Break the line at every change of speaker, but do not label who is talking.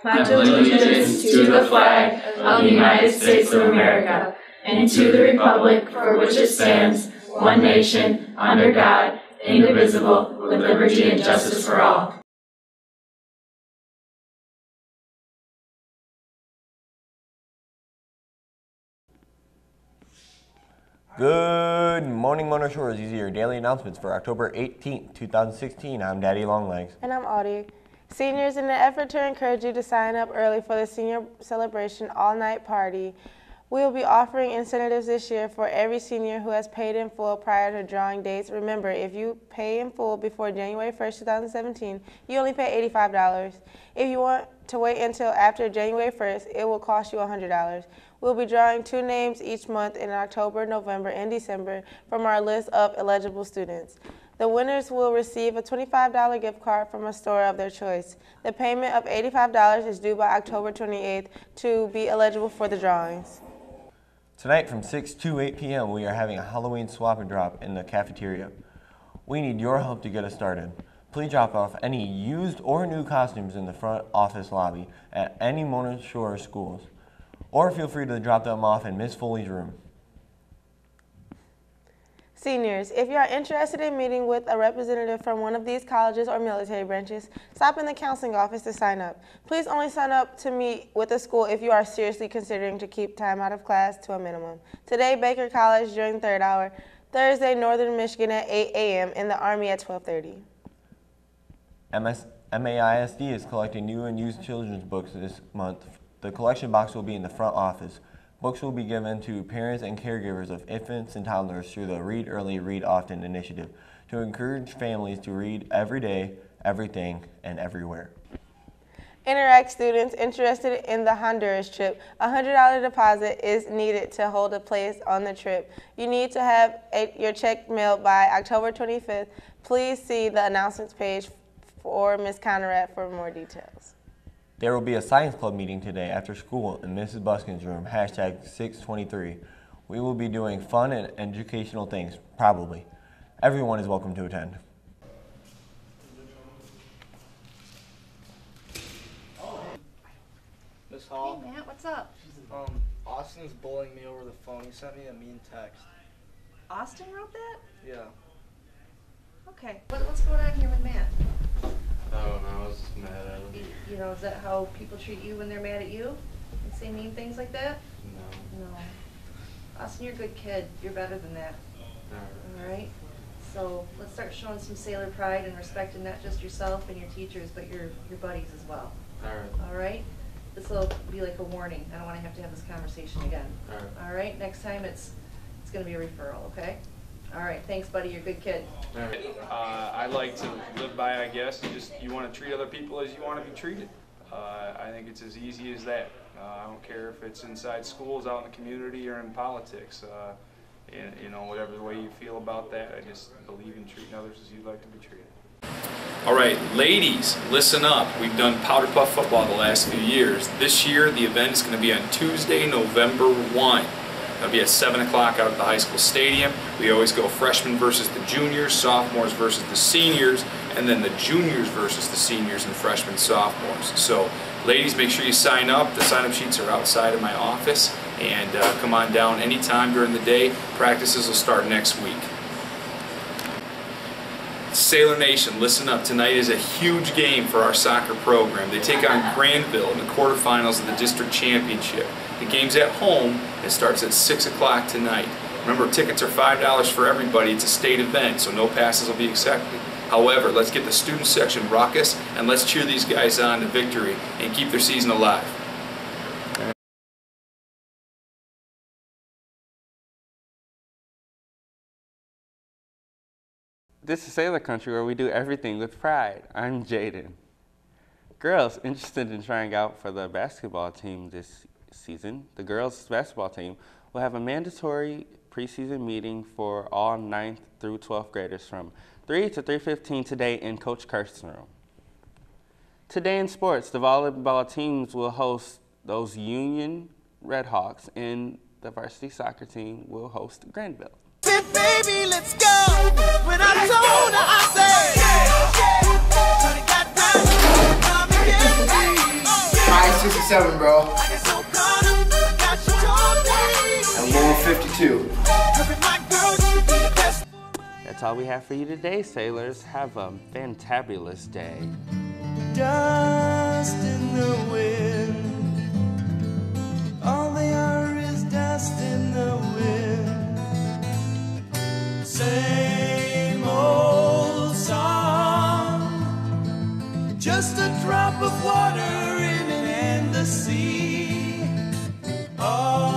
pledge allegiance to the flag of the United States of America and to the republic for which it stands, one nation, under God, indivisible, with liberty and justice for all.
Good morning, Mona Shores. These are your daily announcements for October 18th, 2016. I'm Daddy Longlegs.
And I'm Audie. Seniors, in an effort to encourage you to sign up early for the Senior Celebration All Night Party, we will be offering incentives this year for every senior who has paid in full prior to drawing dates. Remember, if you pay in full before January 1st, 2017, you only pay $85. If you want to wait until after January 1st, it will cost you $100. We'll be drawing two names each month in October, November, and December from our list of eligible students. The winners will receive a $25 gift card from a store of their choice. The payment of $85 is due by October 28th to be eligible for the drawings.
Tonight from 6 to 8 p.m., we are having a Halloween swap and drop in the cafeteria. We need your help to get us started. Please drop off any used or new costumes in the front office lobby at any Mona Shore schools or feel free to drop them off in Miss Foley's room.
Seniors, if you are interested in meeting with a representative from one of these colleges or military branches, stop in the counseling office to sign up. Please only sign up to meet with a school if you are seriously considering to keep time out of class to a minimum. Today, Baker College during third hour. Thursday, Northern Michigan at 8 a.m. and the Army at 1230.
MS, MAISD is collecting new and used children's books this month the collection box will be in the front office. Books will be given to parents and caregivers of infants and toddlers through the Read Early, Read Often initiative to encourage families to read every day, everything, and everywhere.
Interact students interested in the Honduras trip, a $100 deposit is needed to hold a place on the trip. You need to have a, your check mailed by October 25th. Please see the announcements page for Ms. Conrad for more details.
There will be a science club meeting today after school in Mrs. Buskin's room, hashtag 623. We will be doing fun and educational things, probably. Everyone is welcome to attend.
Miss Hall?
Hey Matt, what's up?
Um, Austin's bullying me over the phone. He sent me a mean text.
Austin wrote that?
Yeah.
Okay. What, what's going on here with Matt?
I don't know, I was just mad at him.
You know, is that how people treat you when they're mad at you? And say mean things like that?
No.
No. Austin, you're a good kid. You're better than that.
Alright.
So let's start showing some sailor pride and respecting not just yourself and your teachers, but your, your buddies as well.
Alright.
All right? This will be like a warning. I don't want to have to have this conversation again.
Alright.
All right? Next time it's, it's going to be a referral, okay? All right, thanks, buddy. You're a good kid.
Alright.
Uh, I like to live by, I guess, just you want to treat other people as you want to be treated. Uh, I think it's as easy as that. Uh, I don't care if it's inside schools, out in the community, or in politics. Uh, and, you know, whatever the way you feel about that, I just believe in treating others as you'd like to be treated. All right, ladies, listen up. We've done Powder Puff football the last few years. This year, the event is going to be on Tuesday, November 1. It'll be at 7 o'clock out at the high school stadium. We always go freshmen versus the juniors, sophomores versus the seniors, and then the juniors versus the seniors and freshmen, sophomores. So, ladies, make sure you sign up. The sign-up sheets are outside of my office, and uh, come on down anytime during the day. Practices will start next week. Sailor Nation, listen up. Tonight is a huge game for our soccer program. They take on Grandville in the quarterfinals of the district championship. The game's at home. It starts at 6 o'clock tonight. Remember, tickets are $5 for everybody. It's a state event, so no passes will be accepted. However, let's get the student section raucous and let's cheer these guys on to victory and keep their season alive.
This is Sailor Country where we do everything with pride. I'm Jaden. Girls interested in trying out for the basketball team this season, the girls basketball team will have a mandatory preseason meeting for all 9th through 12th graders from 3 to 3.15 today in Coach Kirsten room. Today in sports, the volleyball teams will host those Union Redhawks and the varsity soccer team will host Grandville. Baby, let's go. When I told her, I said,
67, bro. And Laurel 52.
That's all we have for you today, sailors. Have a fantabulous day.
Dust in the wind. Just a drop of water in an endless sea. Oh.